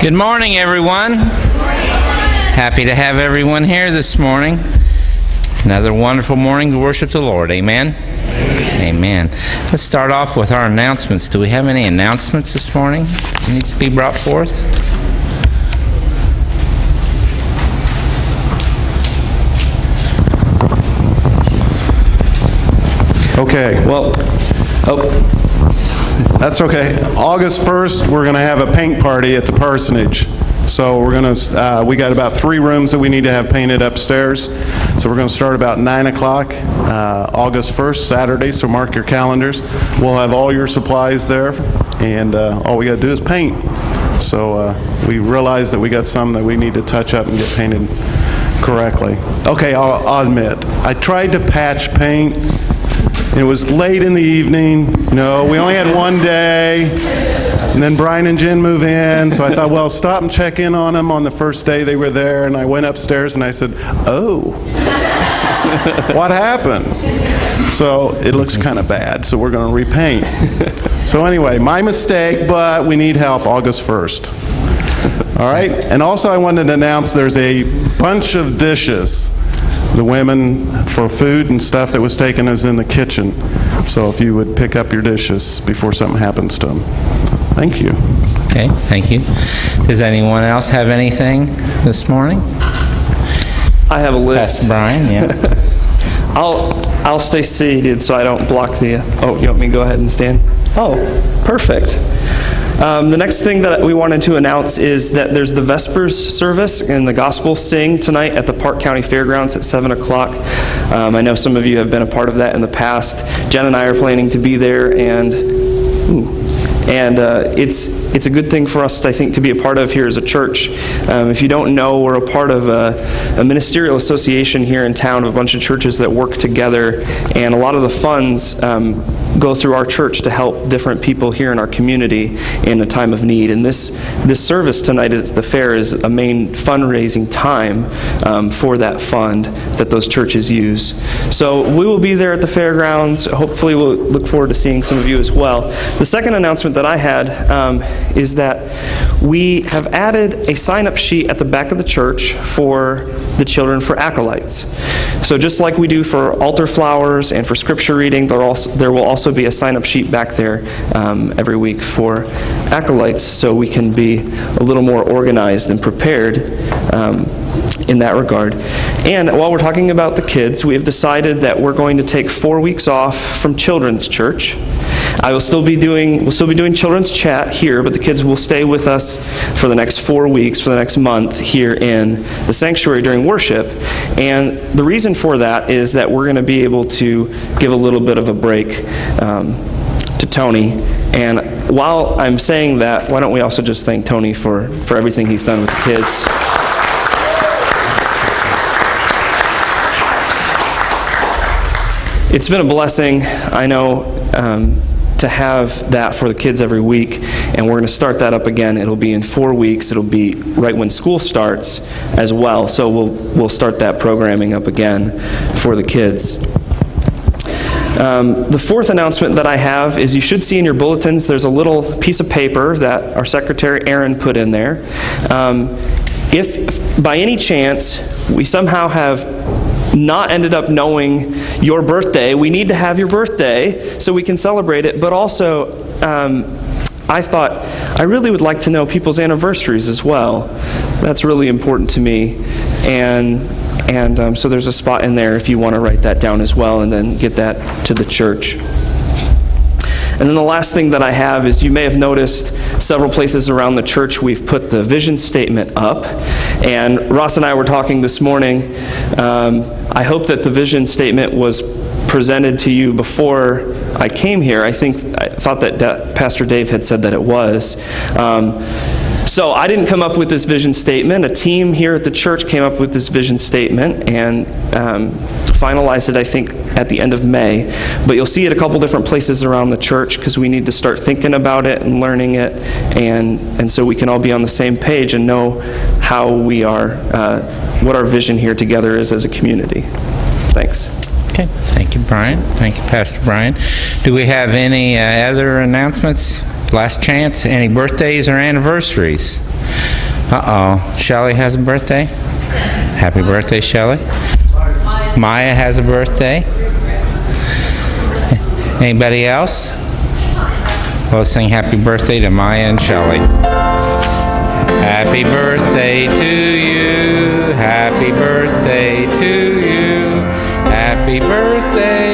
Good morning, everyone. Happy to have everyone here this morning. Another wonderful morning to worship the Lord. Amen. Amen. Let's start off with our announcements. Do we have any announcements this morning that needs to be brought forth? Okay, Well, oh, that's okay. August 1st, we're going to have a paint party at the parsonage. So we're going to, uh, we got about three rooms that we need to have painted upstairs. So we're going to start about 9 o'clock, uh, August 1st, Saturday, so mark your calendars. We'll have all your supplies there, and uh, all we got to do is paint. So uh, we realize that we got some that we need to touch up and get painted correctly. Okay, I'll I'll admit, I tried to patch paint, it was late in the evening, you know, we only had one day, and then Brian and Jen move in, so I thought, well, stop and check in on them on the first day they were there, and I went upstairs and I said, oh, what happened? So it looks kind of bad, so we're going to repaint. So anyway, my mistake, but we need help August 1st. All right? And also I wanted to announce there's a bunch of dishes the women for food and stuff that was taken is in the kitchen. So if you would pick up your dishes before something happens to them. Thank you. Okay, thank you. Does anyone else have anything this morning? I have a list. Pastor Brian, yeah. I'll, I'll stay seated so I don't block the, oh, you want me to go ahead and stand? Oh, perfect. Um, the next thing that we wanted to announce is that there's the Vespers service and the Gospel Sing tonight at the Parke County Fairgrounds at 7 o'clock. Um, I know some of you have been a part of that in the past. Jen and I are planning to be there, and ooh, and uh, it's it's a good thing for us, I think, to be a part of here as a church. Um, if you don't know, we're a part of a, a, ministerial association here in town of a bunch of churches that work together, and a lot of the funds um, go through our church to help different people here in our community in a time of need. And this this service tonight at the fair is a main fundraising time um, for that fund that those churches use. So we will be there at the fairgrounds. Hopefully, we'll look forward to seeing some of you as well. The second announcement that I had um, is that we have added a sign up sheet at the back of the church for the children for acolytes. So, just like we do for altar flowers and for scripture reading, there, also, there will also be a sign up sheet back there um, every week for acolytes so we can be a little more organized and prepared. Um, in that regard. And while we're talking about the kids, we have decided that we're going to take four weeks off from children's church. I will still be doing we'll still be doing children's chat here, but the kids will stay with us for the next four weeks, for the next month here in the sanctuary during worship. And the reason for that is that we're going to be able to give a little bit of a break um, to Tony. And while I'm saying that, why don't we also just thank Tony for, for everything he's done with the kids? It's been a blessing. I know um, to have that for the kids every week, and we're going to start that up again. It'll be in four weeks. It'll be right when school starts as well. So we'll we'll start that programming up again for the kids. Um, the fourth announcement that I have is you should see in your bulletins there's a little piece of paper that our secretary Aaron put in there. Um, if by any chance we somehow have not ended up knowing your birthday. We need to have your birthday so we can celebrate it, but also, um, I thought, I really would like to know people's anniversaries as well. That's really important to me. And, and um, so there's a spot in there if you want to write that down as well and then get that to the church. And then the last thing that I have is you may have noticed several places around the church we've put the vision statement up. And Ross and I were talking this morning. Um, I hope that the vision statement was presented to you before I came here. I think I thought that Pastor Dave had said that it was. Um, so I didn't come up with this vision statement. A team here at the church came up with this vision statement and um, finalized it, I think, at the end of May. But you'll see it a couple different places around the church because we need to start thinking about it and learning it, and and so we can all be on the same page and know how we are, uh, what our vision here together is as a community. Thanks. Okay, thank you, Brian. Thank you, Pastor Brian. Do we have any uh, other announcements Last chance. Any birthdays or anniversaries? Uh-oh. Shelley has a birthday? Happy birthday, Shelley. Maya has a birthday. Anybody else? Well, let's sing happy birthday to Maya and Shelley. Happy birthday to you. Happy birthday to you. Happy birthday,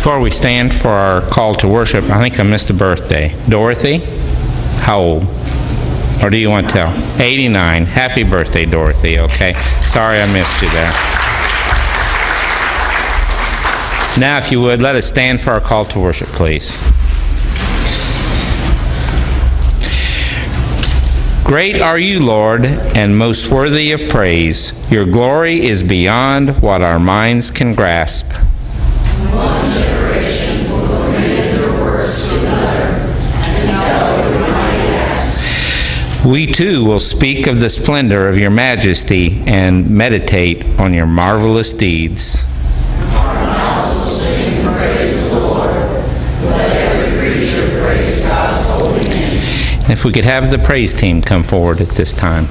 Before we stand for our call to worship, I think I missed a birthday. Dorothy? How old? Or do you want to tell? 89. Happy birthday, Dorothy, okay? Sorry I missed you there. Now, if you would, let us stand for our call to worship, please. Great are you, Lord, and most worthy of praise. Your glory is beyond what our minds can grasp. We too will speak of the splendor of your majesty and meditate on your marvelous deeds. If we could have the praise team come forward at this time.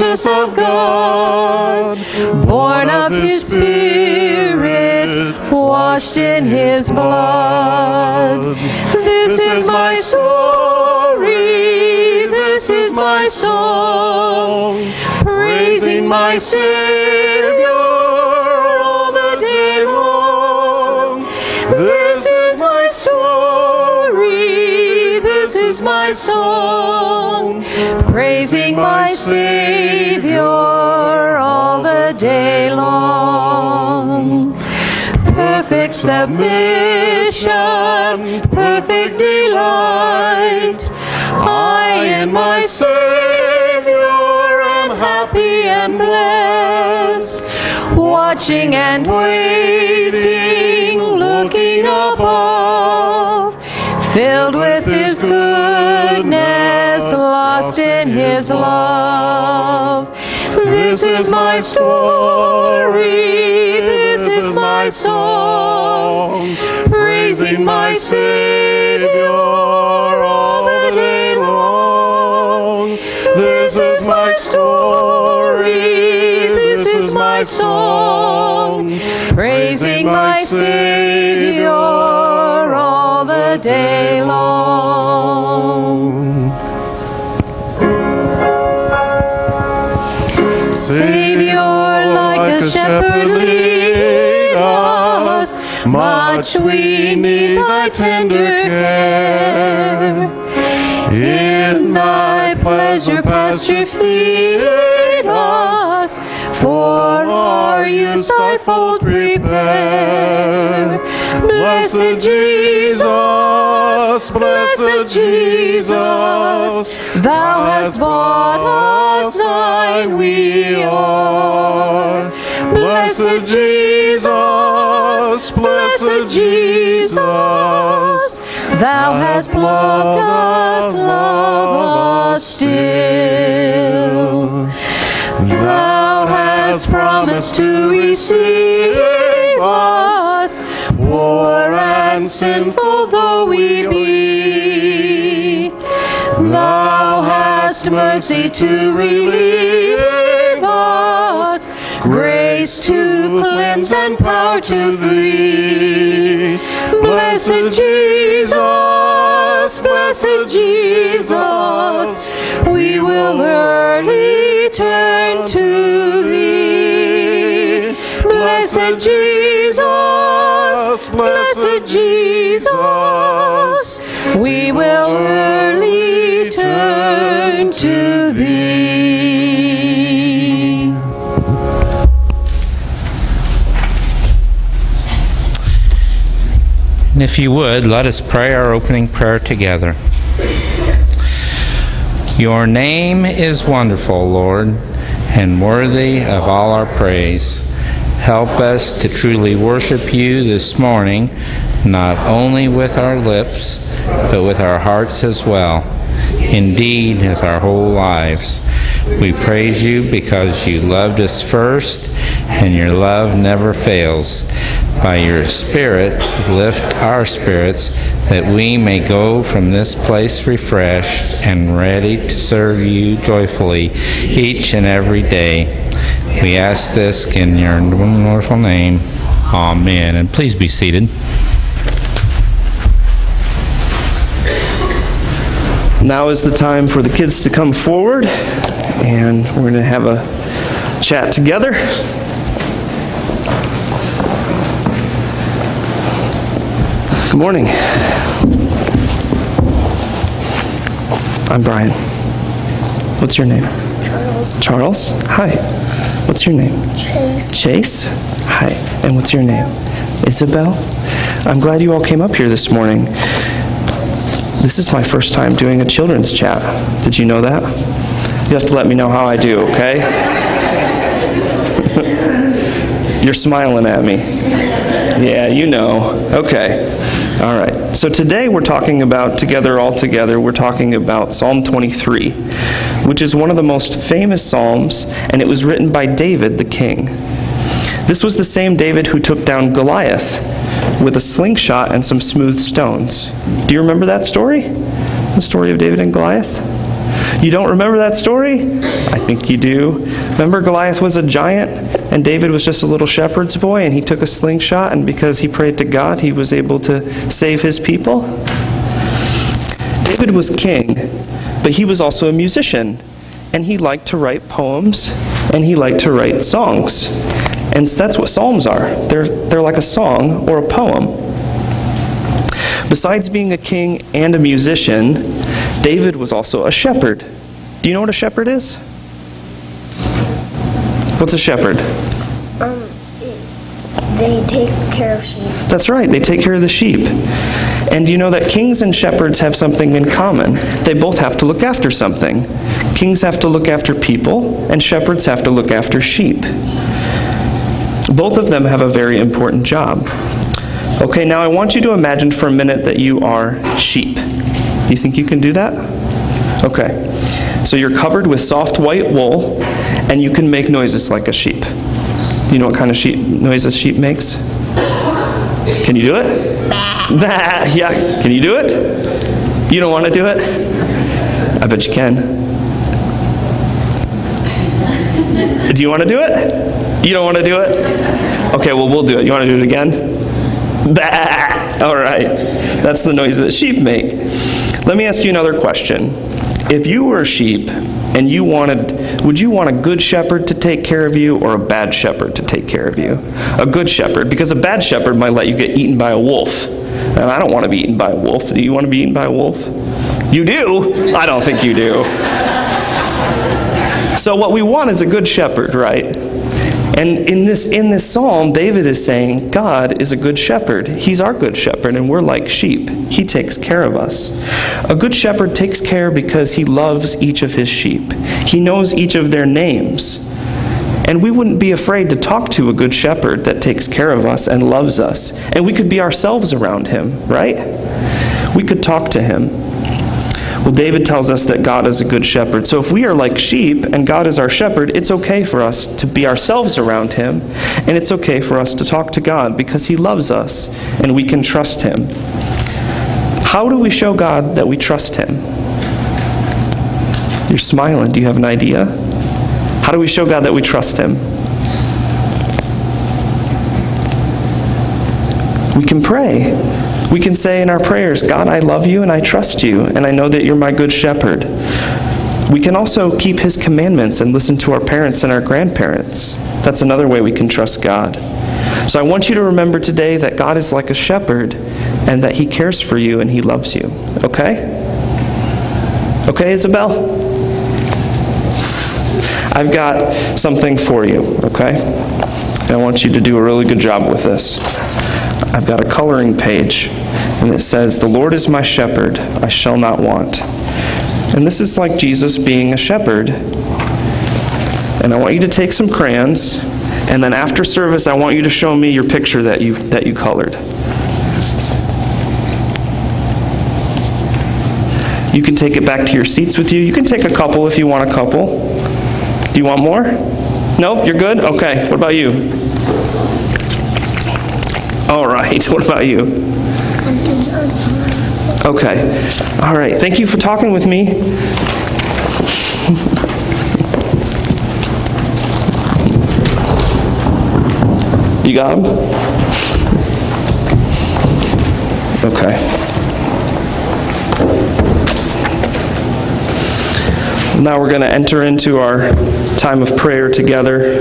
Purchase of God, born of His Spirit, washed in His blood. This is my story. This is my song, praising my Savior praising my Savior all the day long. Perfect submission, perfect delight. I in my Savior am happy and blessed, watching and waiting, looking above, filled with His goodness, lost in His love. This is my story, this is my song, praising my Savior all the day long. This is my story, this is my song, day long. Savior, like a shepherd, lead us. Much we need thy tender care. In thy pleasure pasture feed us, for our use thy fold prepare. Blessed Jesus, blessed Jesus, thou hast bought us, thine we are. Blessed Jesus, blessed Jesus, thou hast loved us, love us still. Thou hast promised to receive us, poor and sinful though we be. Thou hast mercy to relieve us, grace to cleanse and power to free. Blessed Jesus, blessed Jesus, we will early turn to thee. Blessed Jesus, blessed Jesus, we will early turn to thee. And if you would, let us pray our opening prayer together. Your name is wonderful, Lord, and worthy of all our praise. Help us to truly worship you this morning, not only with our lips, but with our hearts as well. Indeed, with our whole lives. We praise you because you loved us first, and your love never fails. By your Spirit, lift our spirits that we may go from this place refreshed and ready to serve you joyfully each and every day. We ask this in your wonderful name. Amen. And please be seated. Now is the time for the kids to come forward, and we're going to have a chat together. Good morning. I'm Brian. What's your name? Charles, Charles? Hi. What's your name? Chase, Chase? Hi. And what's your name? Isabel? I'm glad you all came up here this morning. This is my first time doing a children's chat. Did you know that? You have to let me know how I do, okay? You're smiling at me. Yeah, you know. Okay. All right. So today we're talking about Together All Together, we're talking about Psalm 23, which is one of the most famous psalms, and it was written by David the king. This was the same David who took down Goliath with a slingshot and some smooth stones. Do you remember that story? The story of David and Goliath? You don't remember that story? I think you do. Remember, Goliath was a giant, and David was just a little shepherd's boy, and he took a slingshot, and because he prayed to God, he was able to save his people? David was king, but he was also a musician, and he liked to write poems, and he liked to write songs. And that's what psalms are. They're, they're like a song or a poem. Besides being a king and a musician, David was also a shepherd. Do you know what a shepherd is? What's a shepherd? um, they take care of sheep. That's right, they take care of the sheep. And you know that kings and shepherds have something in common? They both have to look after something. Kings have to look after people, and shepherds have to look after sheep. Both of them have a very important job. Okay, now I want you to imagine for a minute that you are sheep. Do you think you can do that? Okay. So you're covered with soft white wool, and you can make noises like a sheep. You know what kind of sheep noises sheep makes? Can you do it? Bah. Yeah. Can you do it? You don't want to do it? I bet you can. Do you want to do it? You don't want to do it? Okay, well, we'll do it. You want to do it again? Bah. All right. That's the noise that sheep make. Let me ask you another question. If you were a sheep and you wanted, would you want a good shepherd to take care of you or a bad shepherd to take care of you? A good shepherd, because a bad shepherd might let you get eaten by a wolf. And I don't want to be eaten by a wolf. Do you want to be eaten by a wolf? You do? I don't think you do. So what we want is a good shepherd, right? And in this in this psalm, David is saying God is a good shepherd. He's our good shepherd and we're like sheep. He takes care of us. A good shepherd takes care because he loves each of his sheep. He knows each of their names. And we wouldn't be afraid to talk to a good shepherd that takes care of us and loves us. And we could be ourselves around him, right? We could talk to him. Well, David tells us that God is a good shepherd. So if we are like sheep and God is our shepherd, it's okay for us to be ourselves around him, and it's okay for us to talk to God because he loves us and we can trust him. How do we show God that we trust him? You're smiling. Do you have an idea? How do we show God that we trust him? We can pray. We can say in our prayers, God, I love you and I trust you, and I know that you're my good shepherd. We can also keep his commandments and listen to our parents and our grandparents. That's another way we can trust God. So I want you to remember today that God is like a shepherd and that he cares for you and he loves you. Okay? Okay, Isabel? I've got something for you, okay? And I want you to do a really good job with this. I've got a coloring page, and it says, The Lord is my shepherd, I shall not want. And this is like Jesus being a shepherd. And I want you to take some crayons, and then after service, I want you to show me your picture that you, that you colored. You can take it back to your seats with you. You can take a couple if you want a couple. Do you want more? Nope, you're good? Okay, what about you? All right, what about you? Okay, all right, thank you for talking with me. You got them? Okay. Now we're going to enter into our time of prayer together.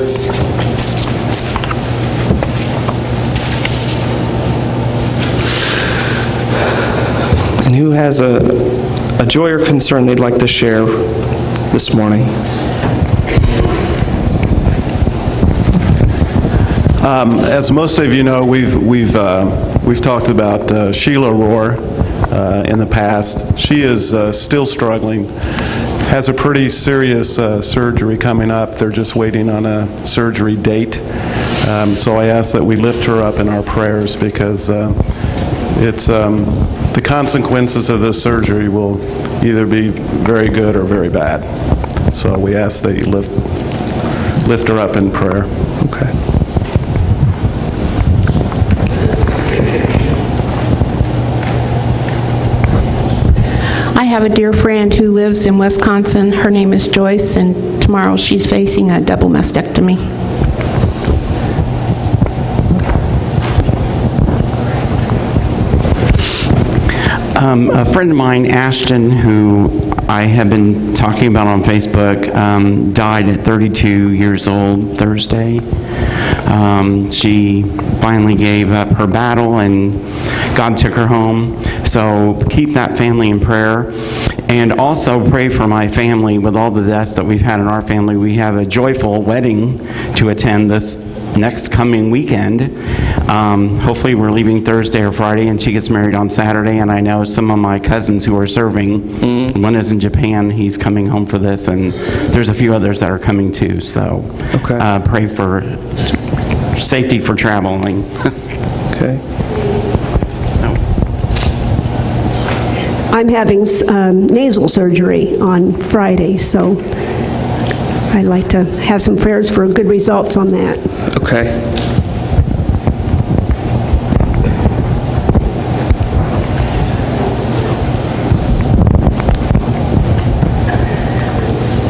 Who has a, a joy or concern they'd like to share this morning? Um, As most of you know, we've, we've, uh, we've talked about uh, Sheila Rohr uh, in the past. She is uh, still struggling, has a pretty serious uh, surgery coming up. They're just waiting on a surgery date. Um, So I ask that we lift her up in our prayers because uh, it's, um, the consequences of this surgery will either be very good or very bad. So we ask that you lift, lift her up in prayer. Okay. I have a dear friend who lives in Wisconsin. Her name is Joyce, and tomorrow she's facing a double mastectomy. Um, a friend of mine, Ashton, who I have been talking about on Facebook, um, died at 32 years old Thursday. Um, she finally gave up her battle and God took her home. So keep that family in prayer. And also pray for my family with all the deaths that we've had in our family. We have a joyful wedding to attend this next coming weekend. Um, hopefully, we're leaving Thursday or Friday, and she gets married on Saturday. And I know some of my cousins who are serving. One is in Japan; he's coming home for this, and there's a few others that are coming too. So, Okay. uh, pray for safety for traveling. Okay. I'm having um, nasal surgery on Friday, so I'd like to have some prayers for good results on that. Okay.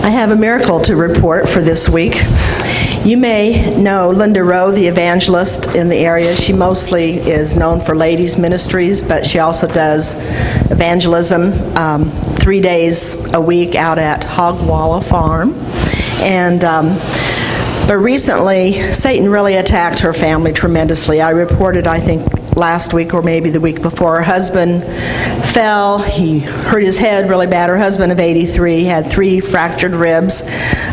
I have a miracle to report for this week. You may know Linda Rowe, the evangelist in the area. She mostly is known for ladies' ministries, but she also does evangelism um, three days a week out at Hogwalla Farm. And um, but recently, Satan really attacked her family tremendously. I reported, I think, last week or maybe the week before, her husband fell. He hurt his head really bad. Her husband of 83 had three fractured ribs.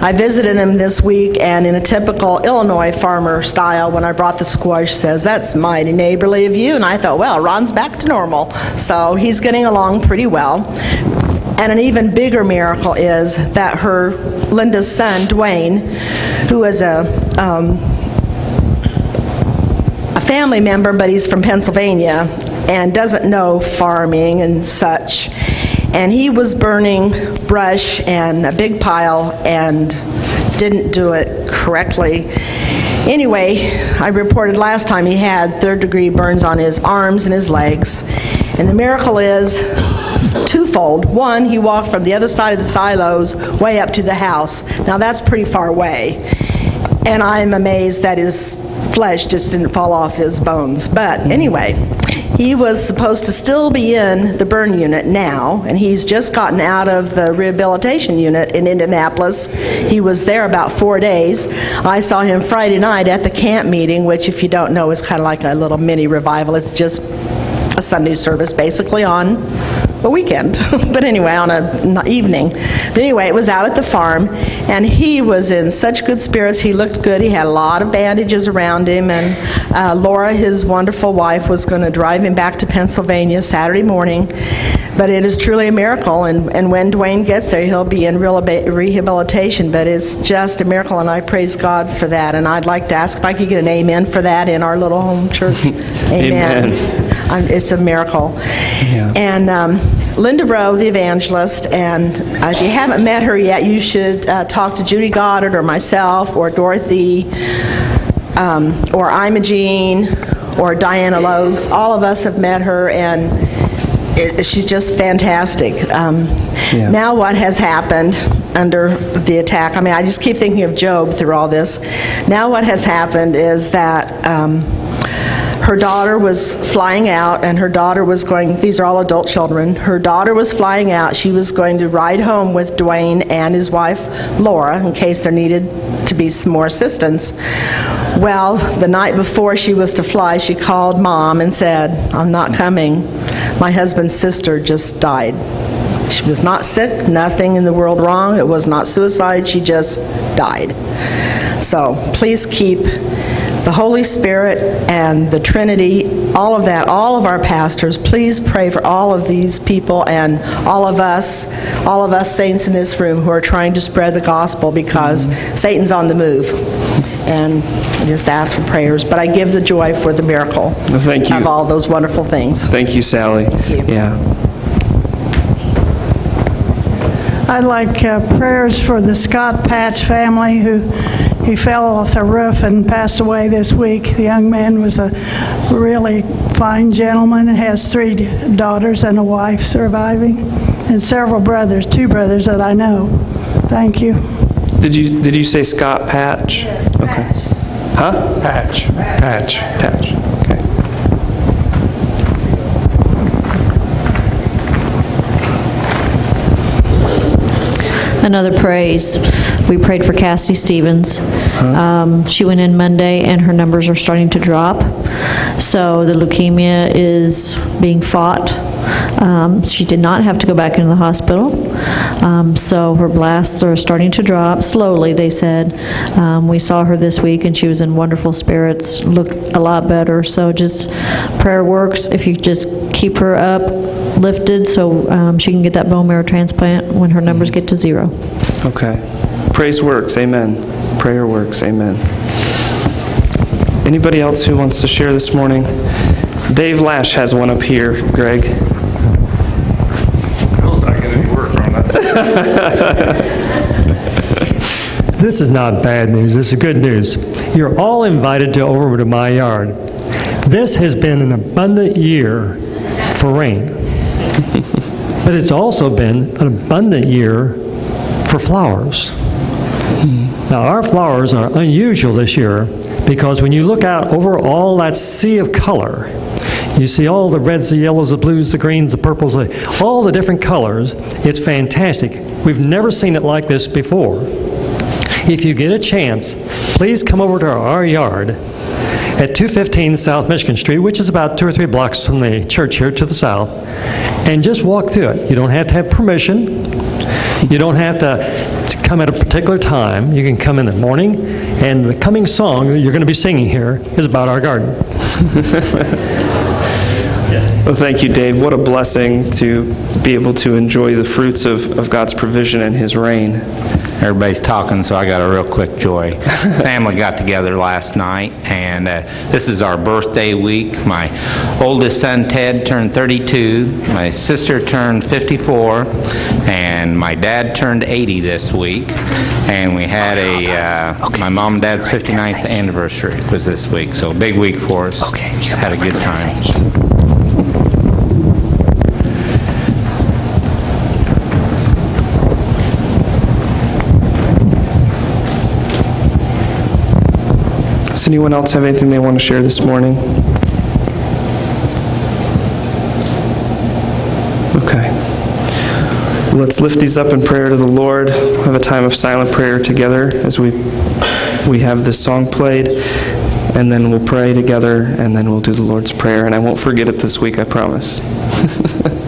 I visited him this week, and in a typical Illinois farmer style, when I brought the squash, says, "That's mighty neighborly of you." And I thought, well, Ron's back to normal, so he's getting along pretty well. And an even bigger miracle is that her Linda's son, Dwayne, who is a um, a family member, but he's from Pennsylvania and doesn't know farming and such. And he was burning brush and a big pile and didn't do it correctly. Anyway, I reported last time he had third degree burns on his arms and his legs. And the miracle is twofold. One, he walked from the other side of the silos way up to the house. Now that's pretty far away. And I'm amazed that his flesh just didn't fall off his bones. But anyway, he was supposed to still be in the burn unit now, and he's just gotten out of the rehabilitation unit in Indianapolis. He was there about four days. I saw him Friday night at the camp meeting, which, if you don't know, is kind of like a little mini revival. It's just a Sunday service basically on a weekend, but anyway, on a evening. But anyway, it was out at the farm, and he was in such good spirits. He looked good. He had a lot of bandages around him, and uh, Laura, his wonderful wife, was going to drive him back to Pennsylvania Saturday morning. But it is truly a miracle, and, and when Dwayne gets there, he'll be in real rehabilitation. But it's just a miracle, and I praise God for that. And I'd like to ask if I could get an amen for that in our little home church. amen. Amen. It's a miracle. Yeah. And um, Linda Rowe, the evangelist, and uh, if you haven't met her yet, you should uh, talk to Judy Goddard or myself or Dorothy um, or Imogene or Diana Lowe's. All of us have met her, and it, she's just fantastic. Um, Yeah. Now, what has happened under the attack? I mean, I just keep thinking of Job through all this. Now, what has happened is that. Um, her daughter was flying out, and her daughter was going, these are all adult children. Her daughter was flying out. She was going to ride home with Dwayne and his wife, Laura, in case there needed to be some more assistance. Well, the night before she was to fly, she called mom and said, I'm not coming. My husband's sister just died. She was not sick, nothing in the world wrong. It was not suicide. She just died. So please keep the Holy Spirit and the Trinity, all of that, all of our pastors, please pray for all of these people and all of us, all of us saints in this room who are trying to spread the gospel because mm-hmm. Satan's on the move. And I just ask for prayers, but I give the joy for the miracle Well, thank you. of all those wonderful things. Thank you, Sally. you. Yeah. I'd like uh, prayers for the Scott Patch family who he fell off the roof and passed away this week. The young man was a really fine gentleman and has three daughters and a wife surviving, and several brothers, two brothers that I know. Thank you. Did you did you say Scott Patch? Okay. Huh? Patch, patch. Patch. Okay. Another praise. We prayed for Cassie Stevens. Um, She went in Monday, and her numbers are starting to drop. So the leukemia is being fought. Um, She did not have to go back into the hospital. Um, So her blasts are starting to drop, slowly, they said. Um, We saw her this week, and she was in wonderful spirits, looked a lot better. So just, prayer works. If you just keep her up, lifted, so um, she can get that bone marrow transplant when her numbers get to zero. Okay. Praise works. Amen. Prayer works. Amen. Anybody else who wants to share this morning? Dave Lash has one up here, Greg. Bill's not getting any work from it. This is not bad news, this is good news. You're all invited to over to my yard. This has been an abundant year for rain, but it's also been an abundant year for flowers. Now, our flowers are unusual this year because when you look out over all that sea of color, you see all the reds, the yellows, the blues, the greens, the purples, all the different colors. It's fantastic. We've never seen it like this before. If you get a chance, please come over to our yard at 215 South Michigan Street, which is about two or three blocks from the church here to the south, and just walk through it. You don't have to have permission. You don't have to come at a particular time. You can come in the morning, and the coming song that you're going to be singing here is about our garden. Well, thank you, Dave. What a blessing to be able to enjoy the fruits of, of God's provision and His reign. Everybody's talking, so I got a real quick joy. Family got together last night, and uh, this is our birthday week. My oldest son, Ted, turned 32. My sister turned 54, and my dad turned 80 this week. And we had a, uh, my mom and dad's 59th anniversary was this week, so big week for us. Okay. Had a good time. Does anyone else have anything they want to share this morning? Okay. Let's lift these up in prayer to the Lord. We'll have a time of silent prayer together as we we have this song played, and then we'll pray together, and then we'll do the Lord's Prayer. And I won't forget it this week, I promise.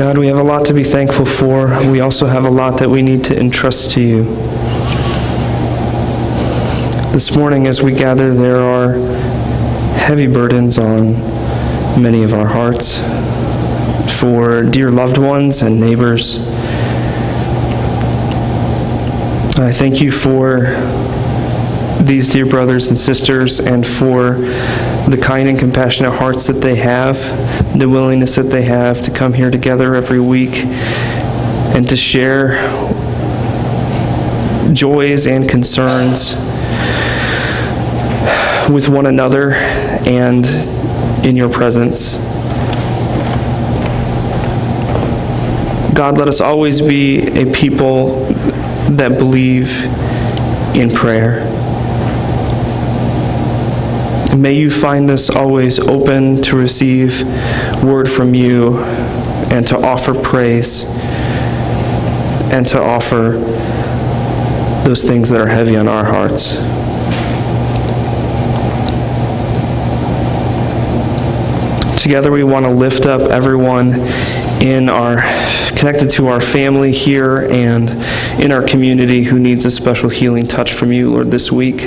God, we have a lot to be thankful for. We also have a lot that we need to entrust to you. This morning, as we gather, there are heavy burdens on many of our hearts for dear loved ones and neighbors. I thank you for these dear brothers and sisters and for the kind and compassionate hearts that they have, the willingness that they have to come here together every week and to share joys and concerns with one another and in your presence. God, let us always be a people that believe in prayer. May you find us always open to receive word from you and to offer praise and to offer those things that are heavy on our hearts. Together we want to lift up everyone in our connected to our family here and in our community who needs a special healing touch from you, Lord, this week.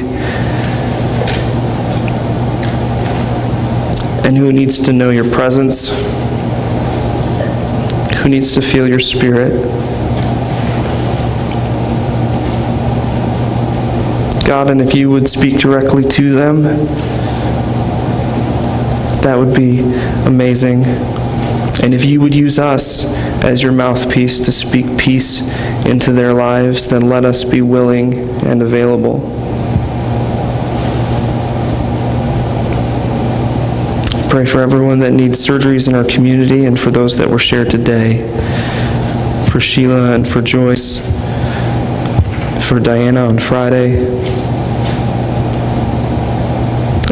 And who needs to know your presence? Who needs to feel your spirit? God, and if you would speak directly to them, that would be amazing. And if you would use us as your mouthpiece to speak peace into their lives, then let us be willing and available. Pray for everyone that needs surgeries in our community and for those that were shared today. For Sheila and for Joyce, for Diana on Friday,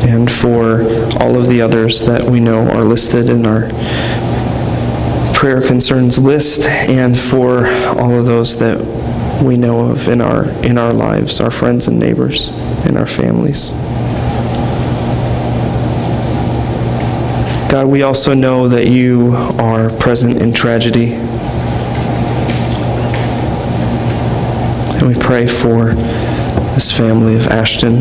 and for all of the others that we know are listed in our prayer concerns list, and for all of those that we know of in our in our lives, our friends and neighbors, and our families. God, we also know that you are present in tragedy. And we pray for this family of Ashton.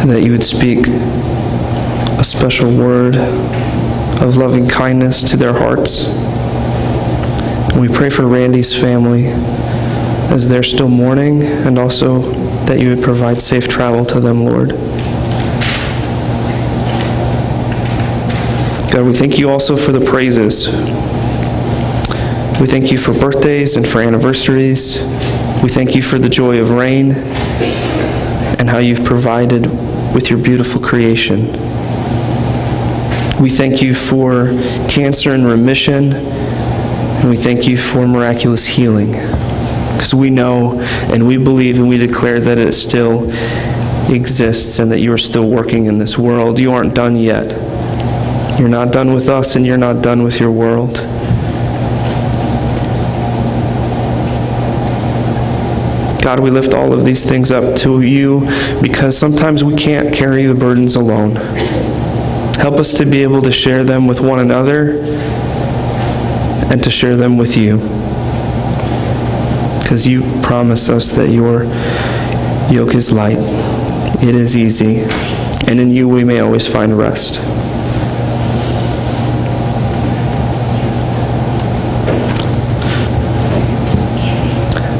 And that you would speak a special word of loving kindness to their hearts. And we pray for Randy's family as they're still mourning, and also that you would provide safe travel to them, Lord. God, we thank you also for the praises. We thank you for birthdays and for anniversaries. We thank you for the joy of rain and how you've provided with your beautiful creation. We thank you for cancer and remission, and we thank you for miraculous healing. Because we know and we believe and we declare that it still exists and that you are still working in this world. You aren't done yet. You're not done with us, and you're not done with your world. God, we lift all of these things up to you because sometimes we can't carry the burdens alone. Help us to be able to share them with one another and to share them with you. Because you promise us that your yoke is light, it is easy, and in you we may always find rest.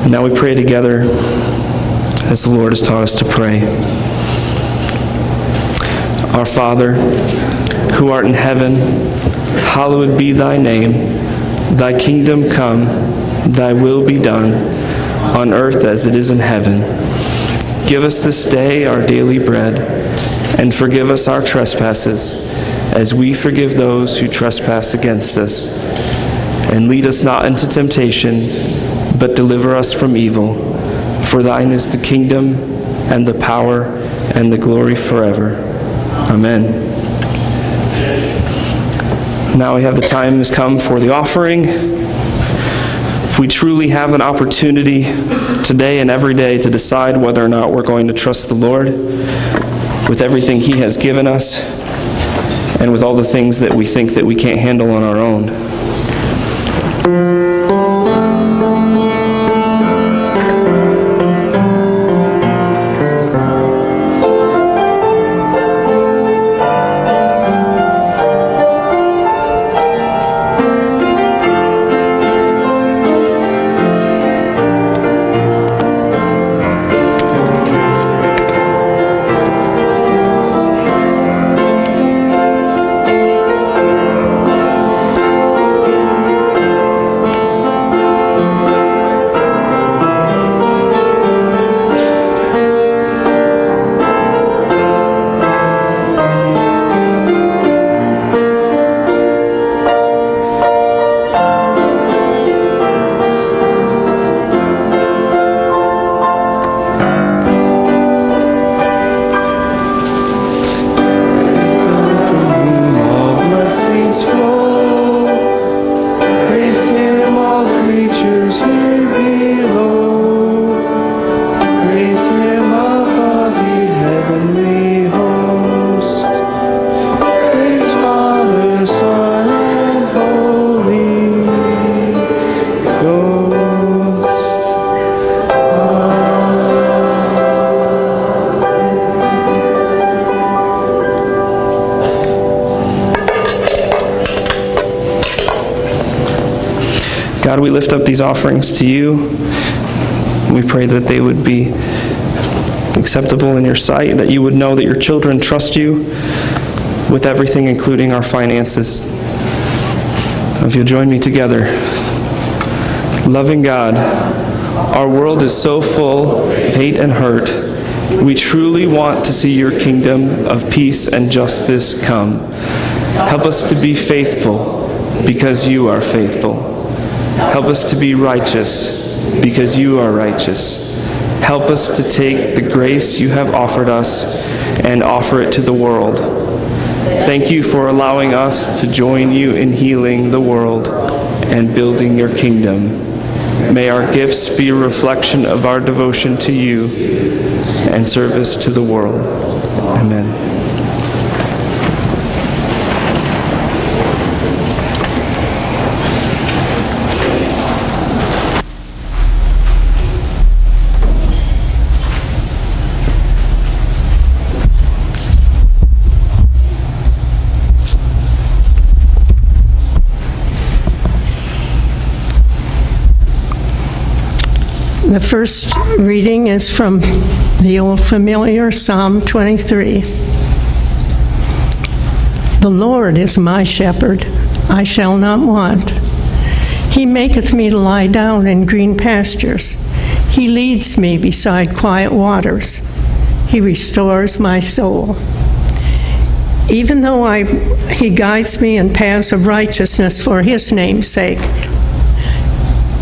And now we pray together as the Lord has taught us to pray. Our Father, who art in heaven, hallowed be thy name. Thy kingdom come, thy will be done, on earth as it is in heaven. Give us this day our daily bread, and forgive us our trespasses, as we forgive those who trespass against us. And lead us not into temptation but deliver us from evil. For thine is the kingdom, and the power, and the glory forever. Amen. Now we have the time has come for the offering. If we truly have an opportunity today and every day to decide whether or not we're going to trust the Lord with everything He has given us and with all the things that we think that we can't handle on our own. God, we lift up these offerings to you. We pray that they would be acceptable in your sight, that you would know that your children trust you with everything, including our finances. If you'll join me together. Loving God, our world is so full of hate and hurt. We truly want to see your kingdom of peace and justice come. Help us to be faithful because you are faithful. Help us to be righteous because you are righteous. Help us to take the grace you have offered us and offer it to the world. Thank you for allowing us to join you in healing the world and building your kingdom. May our gifts be a reflection of our devotion to you and service to the world. Amen. The first reading is from the old familiar Psalm 23. The Lord is my shepherd, I shall not want. He maketh me to lie down in green pastures. He leads me beside quiet waters. He restores my soul. Even though I, he guides me in paths of righteousness for his name's sake,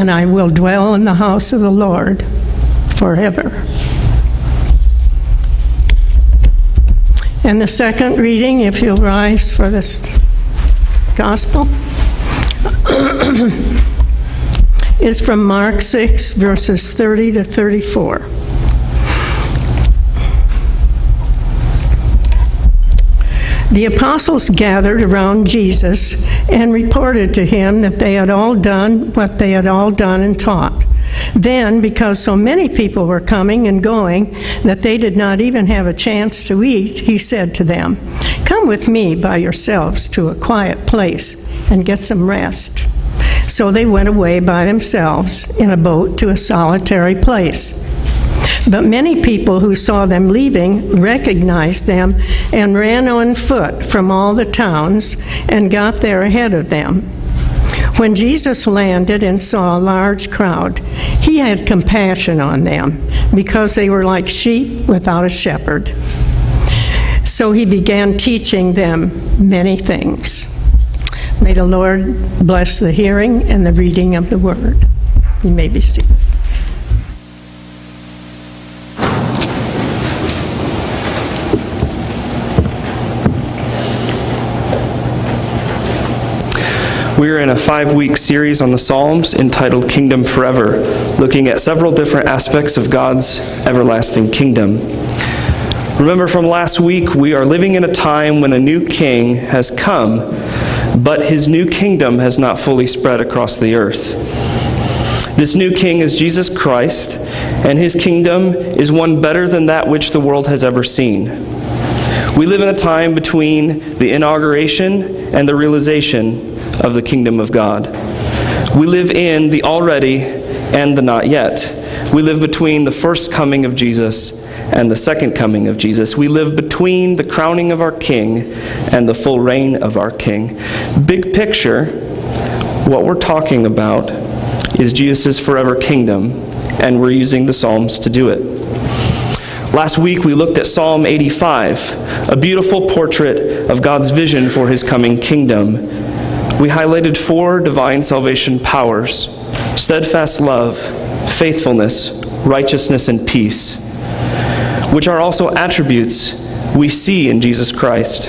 and I will dwell in the house of the Lord forever. And the second reading, if you'll rise for this gospel, is from Mark 6, verses 30 to 34. The apostles gathered around Jesus and reported to him that they had all done what they had all done and taught. Then, because so many people were coming and going that they did not even have a chance to eat, he said to them, Come with me by yourselves to a quiet place and get some rest. So they went away by themselves in a boat to a solitary place. But many people who saw them leaving recognized them and ran on foot from all the towns and got there ahead of them. When Jesus landed and saw a large crowd, he had compassion on them because they were like sheep without a shepherd. So he began teaching them many things. May the Lord bless the hearing and the reading of the word. You may be seated. We're in a five week series on the Psalms entitled Kingdom Forever, looking at several different aspects of God's everlasting kingdom. Remember from last week, we are living in a time when a new king has come, but his new kingdom has not fully spread across the earth. This new king is Jesus Christ, and his kingdom is one better than that which the world has ever seen. We live in a time between the inauguration and the realization of the kingdom of God. We live in the already and the not yet. We live between the first coming of Jesus and the second coming of Jesus. We live between the crowning of our King and the full reign of our King. Big picture, what we're talking about is Jesus' forever kingdom, and we're using the Psalms to do it. Last week we looked at Psalm 85, a beautiful portrait of God's vision for his coming kingdom we highlighted four divine salvation powers steadfast love, faithfulness, righteousness, and peace, which are also attributes we see in Jesus Christ.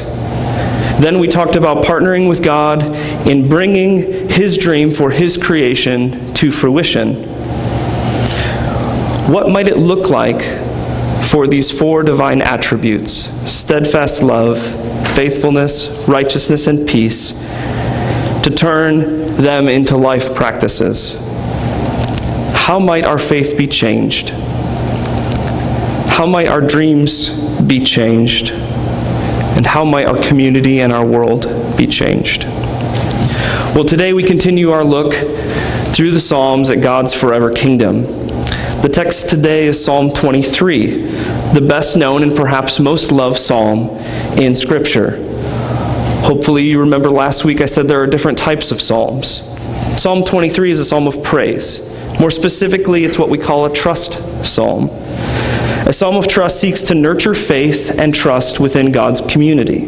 Then we talked about partnering with God in bringing His dream for His creation to fruition. What might it look like for these four divine attributes steadfast love, faithfulness, righteousness, and peace to turn them into life practices. How might our faith be changed? How might our dreams be changed? And how might our community and our world be changed? Well, today we continue our look through the Psalms at God's forever kingdom. The text today is Psalm 23, the best known and perhaps most loved psalm in Scripture. Hopefully, you remember last week I said there are different types of psalms. Psalm 23 is a psalm of praise. More specifically, it's what we call a trust psalm. A psalm of trust seeks to nurture faith and trust within God's community.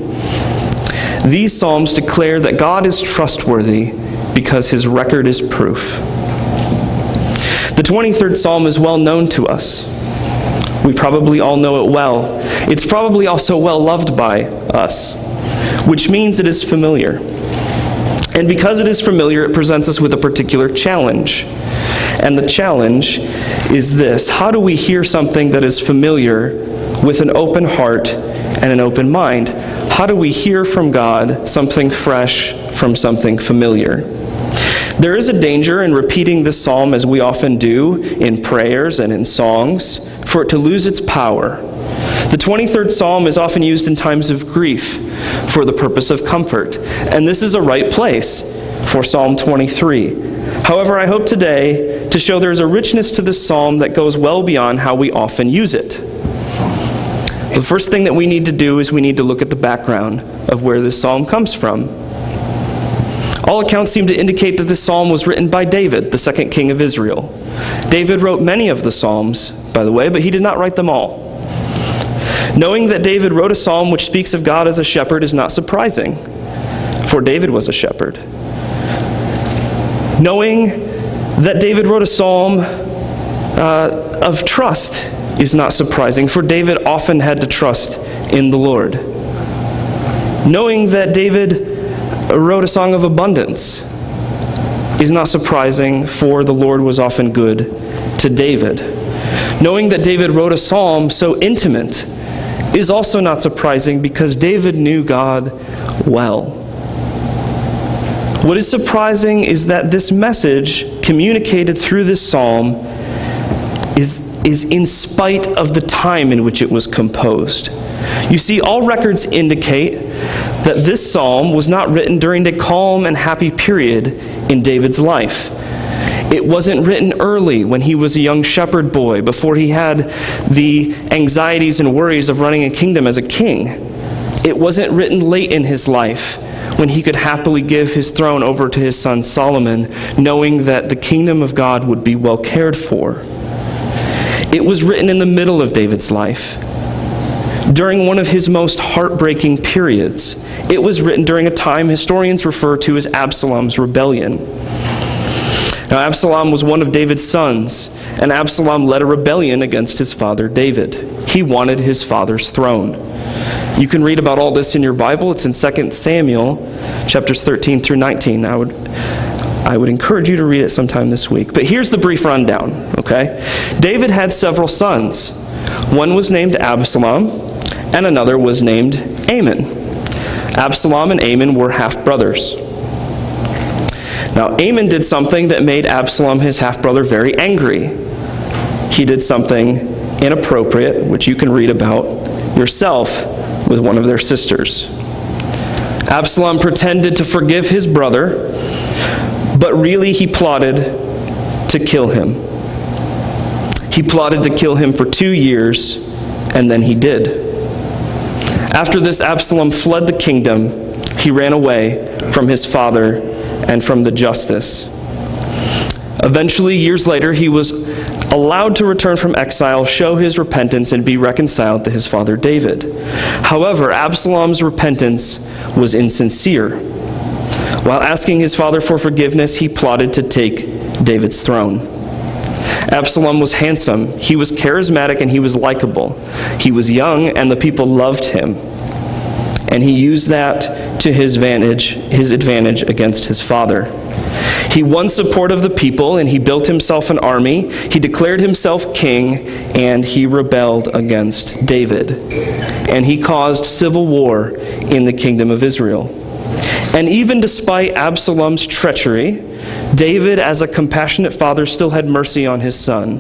These psalms declare that God is trustworthy because his record is proof. The 23rd Psalm is well known to us. We probably all know it well. It's probably also well loved by us, which means it is familiar. And because it is familiar, it presents us with a particular challenge. And the challenge is this How do we hear something that is familiar with an open heart and an open mind? How do we hear from God something fresh from something familiar? There is a danger in repeating this psalm as we often do in prayers and in songs for it to lose its power. The 23rd psalm is often used in times of grief for the purpose of comfort, and this is a right place for Psalm 23. However, I hope today to show there is a richness to this psalm that goes well beyond how we often use it. The first thing that we need to do is we need to look at the background of where this psalm comes from. All accounts seem to indicate that this psalm was written by David, the second king of Israel. David wrote many of the psalms, by the way, but he did not write them all. Knowing that David wrote a psalm which speaks of God as a shepherd is not surprising, for David was a shepherd. Knowing that David wrote a psalm uh, of trust is not surprising, for David often had to trust in the Lord. Knowing that David wrote a song of abundance is not surprising, for the Lord was often good to David. Knowing that David wrote a psalm so intimate is also not surprising because David knew God well. What is surprising is that this message communicated through this psalm is, is in spite of the time in which it was composed. You see, all records indicate that this psalm was not written during a calm and happy period in David's life. It wasn't written early when he was a young shepherd boy, before he had the anxieties and worries of running a kingdom as a king. It wasn't written late in his life when he could happily give his throne over to his son Solomon, knowing that the kingdom of God would be well cared for. It was written in the middle of David's life, during one of his most heartbreaking periods. It was written during a time historians refer to as Absalom's rebellion. Now, Absalom was one of David's sons, and Absalom led a rebellion against his father David. He wanted his father's throne. You can read about all this in your Bible. It's in 2 Samuel chapters 13 through 19. I would I would encourage you to read it sometime this week. But here's the brief rundown, okay? David had several sons. One was named Absalom, and another was named Amnon. Absalom and Amnon were half brothers. Now, Amnon did something that made Absalom, his half brother, very angry. He did something inappropriate, which you can read about yourself with one of their sisters. Absalom pretended to forgive his brother, but really he plotted to kill him. He plotted to kill him for two years, and then he did. After this, Absalom fled the kingdom. He ran away from his father and from the justice. Eventually, years later, he was allowed to return from exile, show his repentance, and be reconciled to his father David. However, Absalom's repentance was insincere. While asking his father for forgiveness, he plotted to take David's throne. Absalom was handsome, he was charismatic, and he was likable. He was young, and the people loved him. And he used that to his advantage, his advantage against his father. He won support of the people and he built himself an army. He declared himself king and he rebelled against David. And he caused civil war in the kingdom of Israel. And even despite Absalom's treachery, David, as a compassionate father, still had mercy on his son.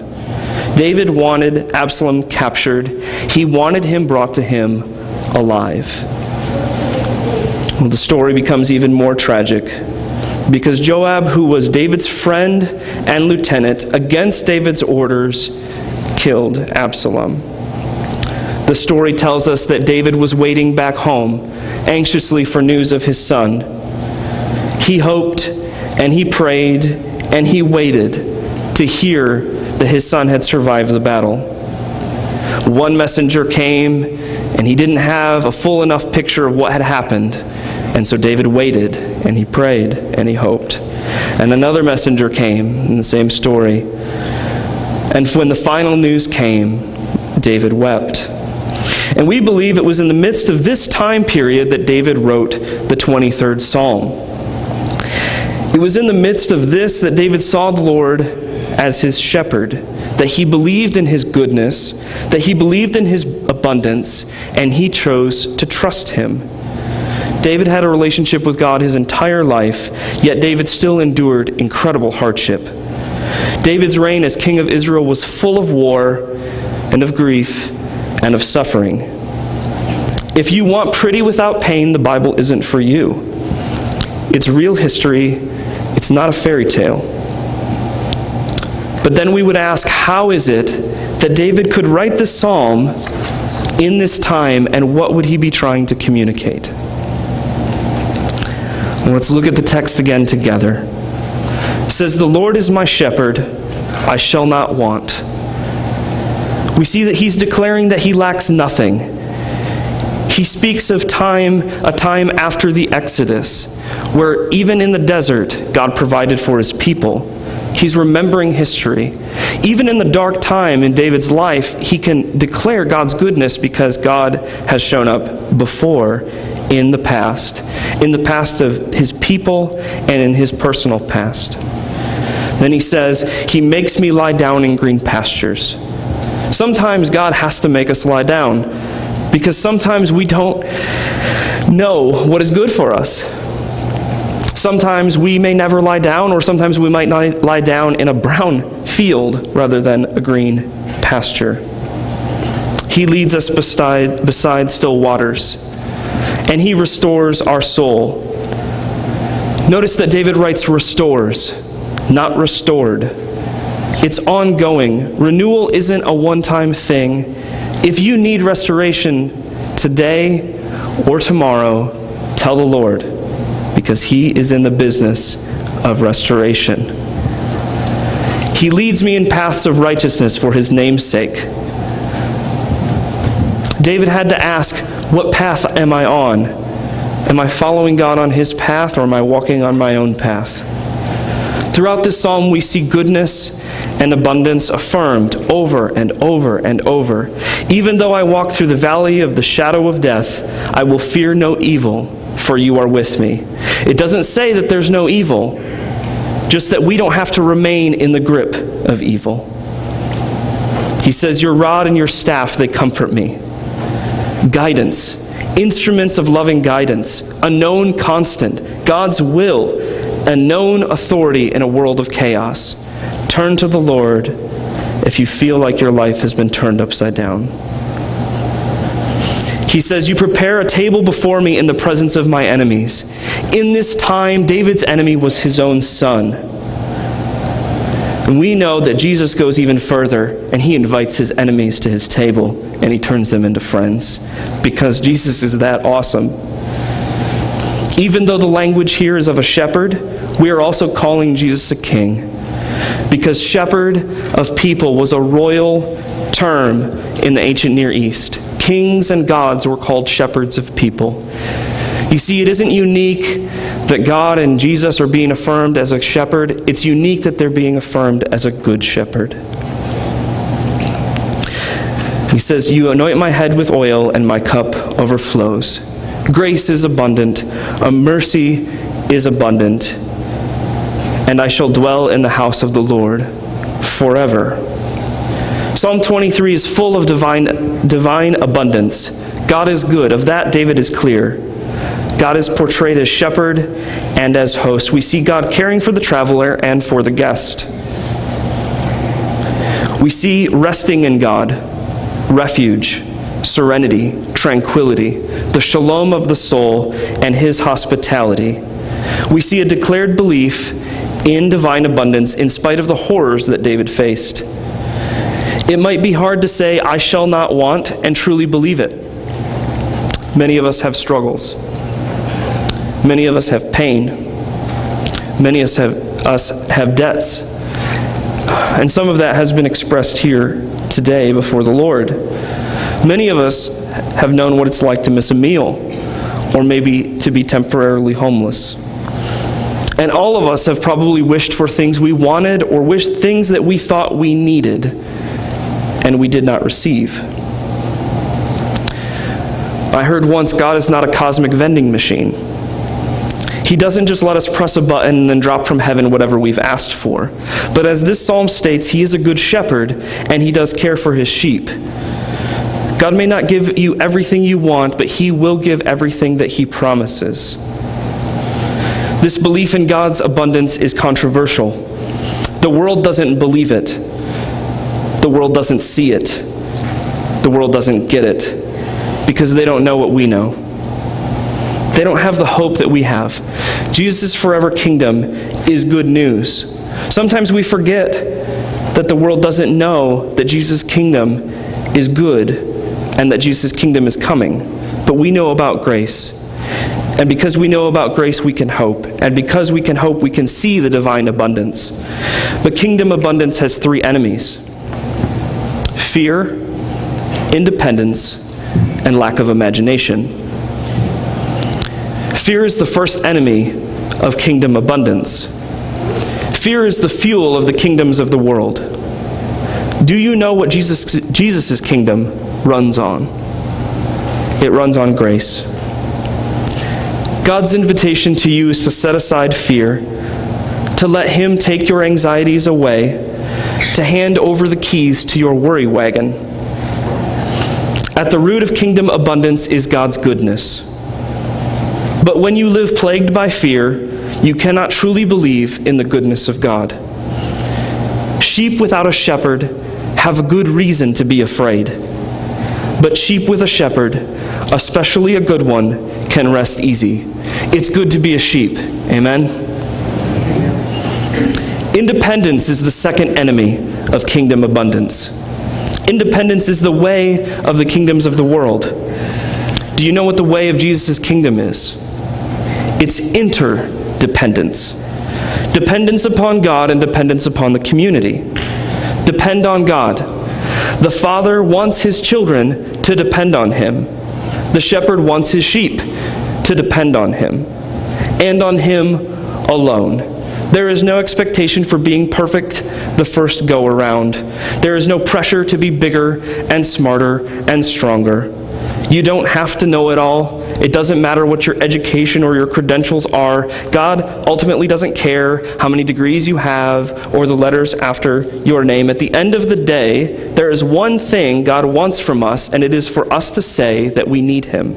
David wanted Absalom captured, he wanted him brought to him alive. Well, the story becomes even more tragic because Joab, who was David's friend and lieutenant, against David's orders, killed Absalom. The story tells us that David was waiting back home, anxiously for news of his son. He hoped and he prayed and he waited to hear that his son had survived the battle. One messenger came and he didn't have a full enough picture of what had happened. And so David waited and he prayed and he hoped. And another messenger came in the same story. And when the final news came, David wept. And we believe it was in the midst of this time period that David wrote the 23rd Psalm. It was in the midst of this that David saw the Lord as his shepherd, that he believed in his goodness, that he believed in his abundance, and he chose to trust him. David had a relationship with God his entire life, yet David still endured incredible hardship. David's reign as king of Israel was full of war and of grief and of suffering. If you want pretty without pain, the Bible isn't for you. It's real history, it's not a fairy tale. But then we would ask how is it that David could write this psalm in this time, and what would he be trying to communicate? Well, let's look at the text again together. It says, The Lord is my shepherd, I shall not want. We see that he's declaring that he lacks nothing. He speaks of time, a time after the Exodus, where even in the desert, God provided for his people. He's remembering history. Even in the dark time in David's life, he can declare God's goodness because God has shown up before in the past, in the past of his people and in his personal past. Then he says, He makes me lie down in green pastures. Sometimes God has to make us lie down because sometimes we don't know what is good for us. Sometimes we may never lie down, or sometimes we might not lie down in a brown field rather than a green pasture. He leads us beside, beside still waters, and He restores our soul. Notice that David writes restores, not restored. It's ongoing. Renewal isn't a one time thing. If you need restoration today or tomorrow, tell the Lord because He is in the business of restoration. He leads me in paths of righteousness for His name's sake. David had to ask, What path am I on? Am I following God on His path or am I walking on my own path? Throughout this psalm, we see goodness and abundance affirmed over and over and over. Even though I walk through the valley of the shadow of death, I will fear no evil, for you are with me. It doesn't say that there's no evil, just that we don't have to remain in the grip of evil. He says, Your rod and your staff, they comfort me. Guidance, instruments of loving guidance, a known constant, God's will, a known authority in a world of chaos. Turn to the Lord if you feel like your life has been turned upside down. He says, You prepare a table before me in the presence of my enemies. In this time, David's enemy was his own son. And we know that Jesus goes even further and he invites his enemies to his table and he turns them into friends because Jesus is that awesome. Even though the language here is of a shepherd, we are also calling Jesus a king because shepherd of people was a royal term in the ancient Near East. Kings and gods were called shepherds of people. You see, it isn't unique that God and Jesus are being affirmed as a shepherd, it's unique that they're being affirmed as a good shepherd. He says, You anoint my head with oil, and my cup overflows. Grace is abundant, a mercy is abundant, and I shall dwell in the house of the Lord forever. Psalm 23 is full of divine, divine abundance. God is good. Of that, David is clear. God is portrayed as shepherd and as host. We see God caring for the traveler and for the guest. We see resting in God, refuge, serenity, tranquility, the shalom of the soul, and his hospitality. We see a declared belief in divine abundance in spite of the horrors that David faced. It might be hard to say, I shall not want, and truly believe it. Many of us have struggles. Many of us have pain. Many of us have, us have debts. And some of that has been expressed here today before the Lord. Many of us have known what it's like to miss a meal, or maybe to be temporarily homeless. And all of us have probably wished for things we wanted or wished things that we thought we needed and we did not receive. I heard once God is not a cosmic vending machine. He doesn't just let us press a button and then drop from heaven whatever we've asked for. But as this psalm states, He is a good shepherd and He does care for His sheep. God may not give you everything you want, but He will give everything that He promises. This belief in God's abundance is controversial. The world doesn't believe it, the world doesn't see it, the world doesn't get it because they don't know what we know. They don't have the hope that we have. Jesus' forever kingdom is good news. Sometimes we forget that the world doesn't know that Jesus' kingdom is good and that Jesus' kingdom is coming. But we know about grace. And because we know about grace, we can hope. And because we can hope, we can see the divine abundance. But kingdom abundance has three enemies fear, independence, and lack of imagination. Fear is the first enemy of kingdom abundance. Fear is the fuel of the kingdoms of the world. Do you know what Jesus Jesus' kingdom runs on? It runs on grace. God's invitation to you is to set aside fear, to let Him take your anxieties away, to hand over the keys to your worry wagon. At the root of kingdom abundance is God's goodness. But when you live plagued by fear, you cannot truly believe in the goodness of God. Sheep without a shepherd have a good reason to be afraid. But sheep with a shepherd, especially a good one, can rest easy. It's good to be a sheep. Amen? Independence is the second enemy of kingdom abundance. Independence is the way of the kingdoms of the world. Do you know what the way of Jesus' kingdom is? It's interdependence. Dependence upon God and dependence upon the community. Depend on God. The Father wants his children to depend on him. The shepherd wants his sheep to depend on him and on him alone. There is no expectation for being perfect the first go around. There is no pressure to be bigger and smarter and stronger. You don't have to know it all. It doesn't matter what your education or your credentials are. God ultimately doesn't care how many degrees you have or the letters after your name. At the end of the day, there is one thing God wants from us, and it is for us to say that we need Him.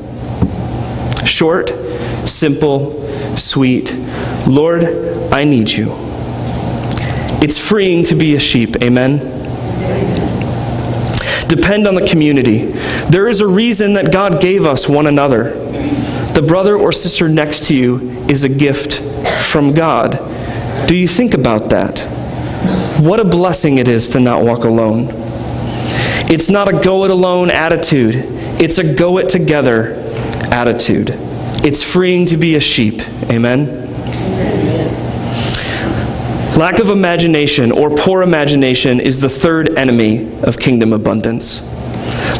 Short, simple, sweet. Lord, I need you. It's freeing to be a sheep. Amen. Depend on the community. There is a reason that God gave us one another. The brother or sister next to you is a gift from God. Do you think about that? What a blessing it is to not walk alone. It's not a go it alone attitude, it's a go it together attitude. It's freeing to be a sheep. Amen. Lack of imagination or poor imagination is the third enemy of kingdom abundance.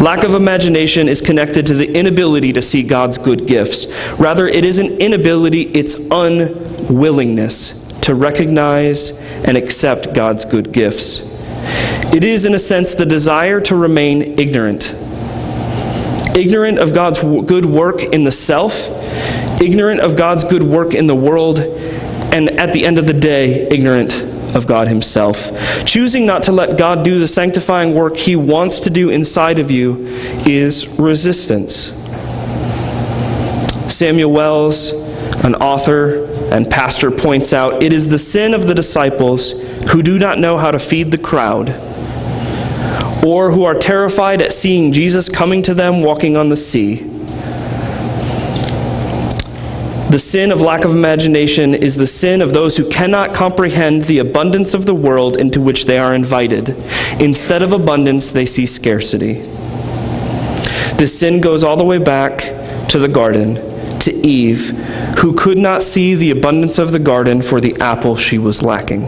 Lack of imagination is connected to the inability to see God's good gifts. Rather, it is an inability, it's unwillingness to recognize and accept God's good gifts. It is, in a sense, the desire to remain ignorant. ignorant of God's good work in the self, ignorant of God's good work in the world, and at the end of the day, ignorant of God Himself. Choosing not to let God do the sanctifying work He wants to do inside of you is resistance. Samuel Wells, an author and pastor, points out it is the sin of the disciples who do not know how to feed the crowd or who are terrified at seeing Jesus coming to them walking on the sea. The sin of lack of imagination is the sin of those who cannot comprehend the abundance of the world into which they are invited. Instead of abundance, they see scarcity. This sin goes all the way back to the garden, to Eve, who could not see the abundance of the garden for the apple she was lacking.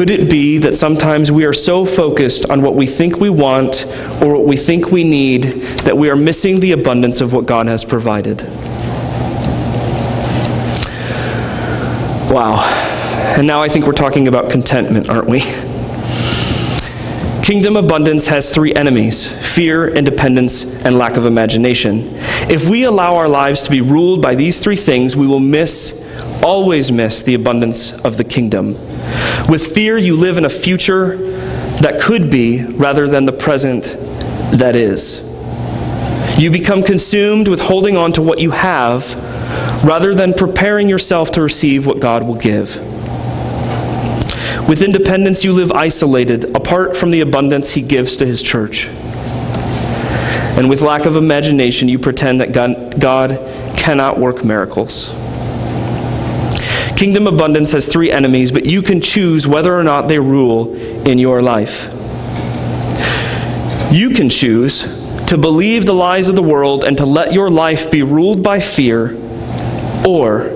Could it be that sometimes we are so focused on what we think we want or what we think we need that we are missing the abundance of what God has provided? Wow. And now I think we're talking about contentment, aren't we? Kingdom abundance has three enemies fear, independence, and lack of imagination. If we allow our lives to be ruled by these three things, we will miss, always miss, the abundance of the kingdom. With fear, you live in a future that could be rather than the present that is. You become consumed with holding on to what you have rather than preparing yourself to receive what God will give. With independence, you live isolated, apart from the abundance He gives to His church. And with lack of imagination, you pretend that God, cannot work miracles. Kingdom abundance has three enemies, but you can choose whether or not they rule in your life. You can choose to believe the lies of the world and to let your life be ruled by fear, or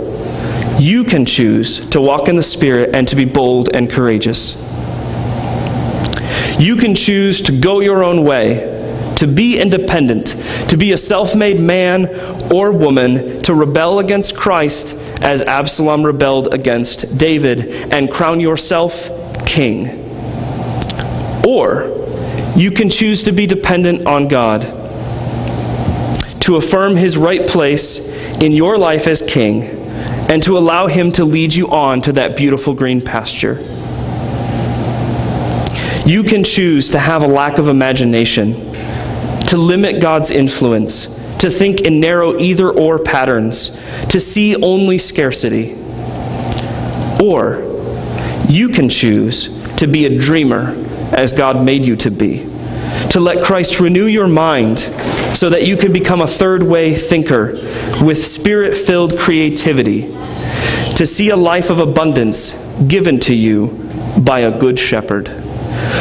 you can choose to walk in the Spirit and to be bold and courageous. You can choose to go your own way, to be independent, to be a self made man or woman, to rebel against Christ as Absalom rebelled against David, and crown yourself king. Or you can choose to be dependent on God, to affirm his right place in your life as king, and to allow him to lead you on to that beautiful green pasture. You can choose to have a lack of imagination, to limit God's influence, to think in narrow either or patterns, to see only scarcity. Or you can choose to be a dreamer as God made you to be, to let Christ renew your mind so that you can become a third way thinker with spirit filled creativity, to see a life of abundance given to you by a good shepherd.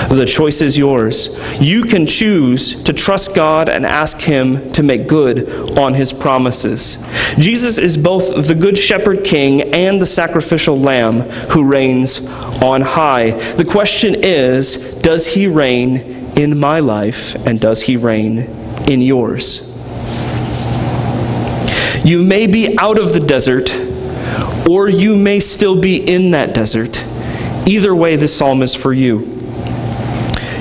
The choice is yours. You can choose to trust God and ask Him to make good on His promises. Jesus is both the Good Shepherd King and the sacrificial Lamb who reigns on high. The question is Does He reign in my life and does He reign in yours? You may be out of the desert, or you may still be in that desert. Either way, this psalm is for you.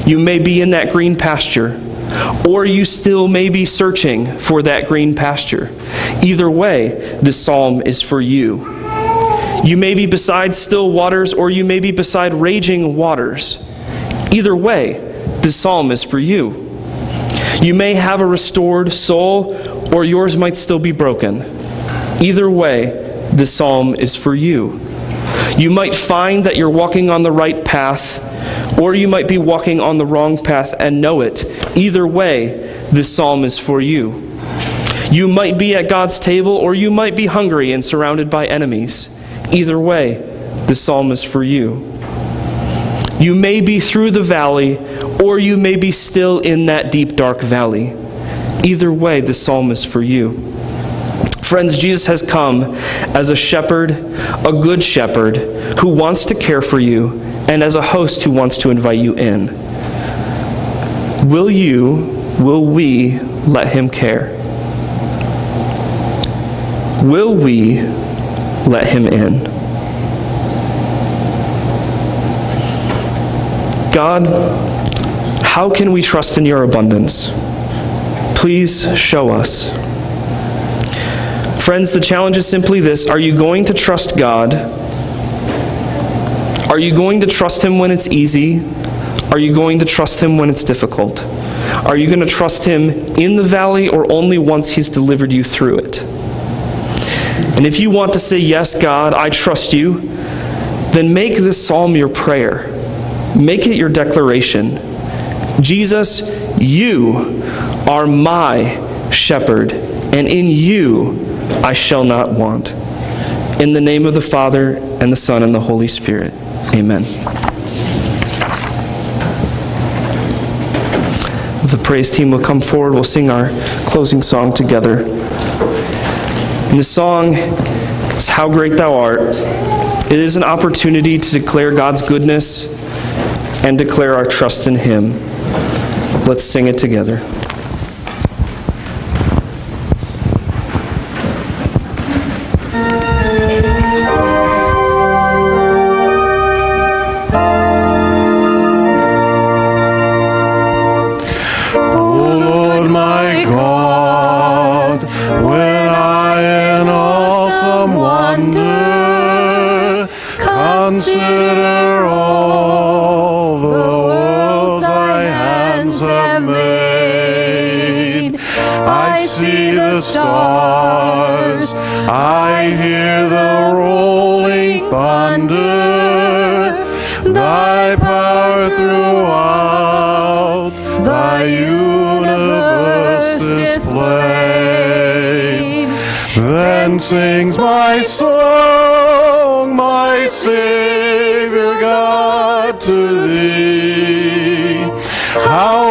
You may be in that green pasture, or you still may be searching for that green pasture. Either way, this psalm is for you. You may be beside still waters, or you may be beside raging waters. Either way, this psalm is for you. You may have a restored soul, or yours might still be broken. Either way, this psalm is for you. You might find that you're walking on the right path or you might be walking on the wrong path and know it. Either way, this psalm is for you. You might be at God's table, or you might be hungry and surrounded by enemies. Either way, this psalm is for you. You may be through the valley, or you may be still in that deep, dark valley. Either way, this psalm is for you. Friends, Jesus has come as a shepherd, a good shepherd, who wants to care for you and as a host who wants to invite you in. Will you, will we let him care? Will we let him in? God, How can we trust in your abundance? Please show us. Friends, the challenge is simply this Are you going to trust God? Are you going to trust Him when it's easy? Are you going to trust Him when it's difficult? Are you going to trust Him in the valley or only once He's delivered you through it? And if you want to say, Yes, God, I trust you, then make this psalm your prayer. Make it your declaration. Jesus, you are my shepherd, and in you I shall not want. In the name of the Father, and the Son, and the Holy Spirit. Amen. The praise team will come forward. We'll sing our closing song together. And the song is How Great Thou Art. It is an opportunity to declare God's goodness and declare our trust in Him. Let's sing it together. Then sings my song, my Savior God, to thee. How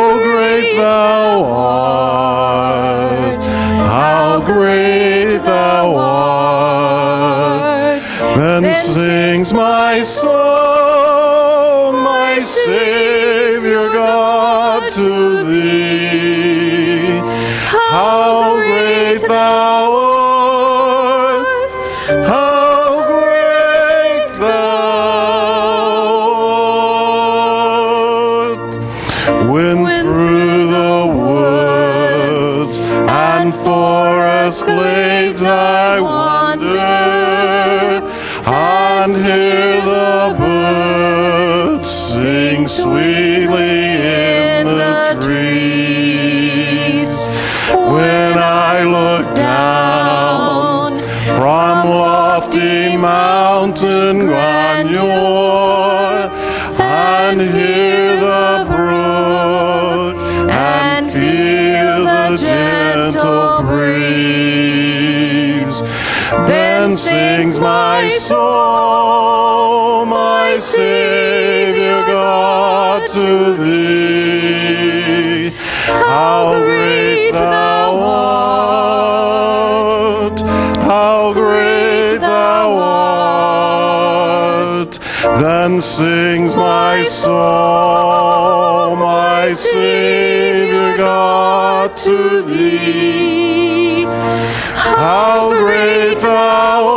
sings my soul, my Savior God, to thee. How great thou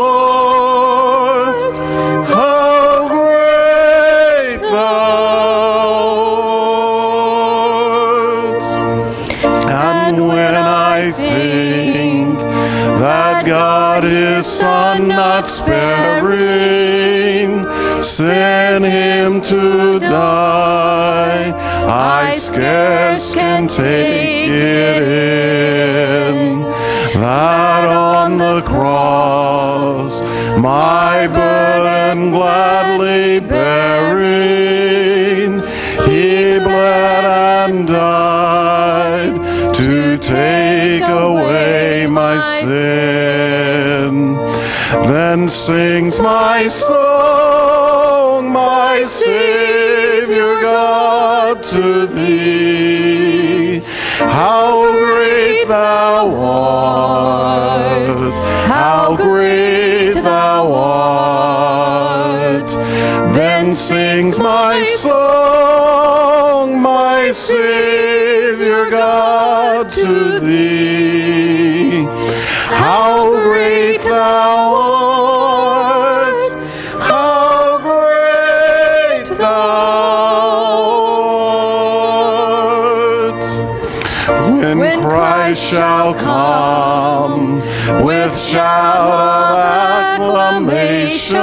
art! How great thou art! And when I think that God his sent him to die, I scarce can take it in. That on the cross my burden gladly bearing, he bled and died to take away my sin. Then sings my my Savior God, to thee. How great thou art! How great thou art! Then sings my song, my Savior shall come with shout of acclamation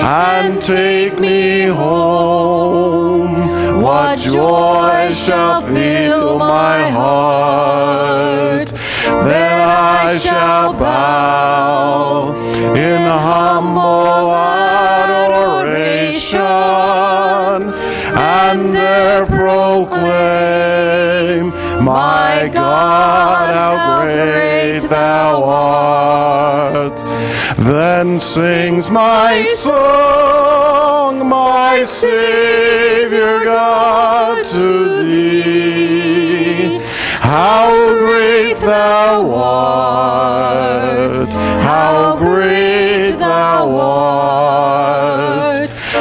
and take me home. What joy shall fill my heart? Then I shall bow in humble adoration and there proclaim, My God, how great thou art. Then sings my song, my Savior God, to thee. How great thou art, how great thou art.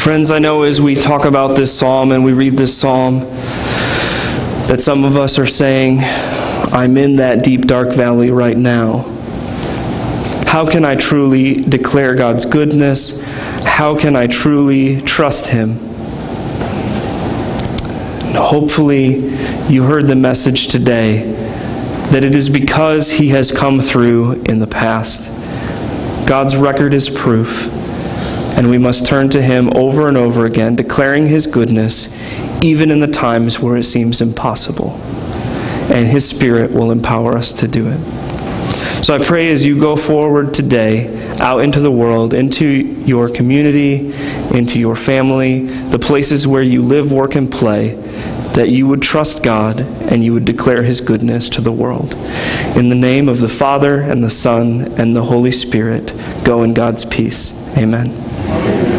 Friends, I know as we talk about this psalm and we read this psalm, that some of us are saying, I'm in that deep, dark valley right now. How can I truly declare God's goodness? How can I truly trust Him? Hopefully, you heard the message today that it is because He has come through in the past. God's record is proof, and we must turn to Him over and over again, declaring His goodness, even in the times where it seems impossible. And His Spirit will empower us to do it. So I pray as you go forward today, out into the world, into your community, into your family, the places where you live, work, and play, that you would trust God and you would declare His goodness to the world. In the name of the Father, and the Son, and the Holy Spirit, go in God's peace. Amen. Amén.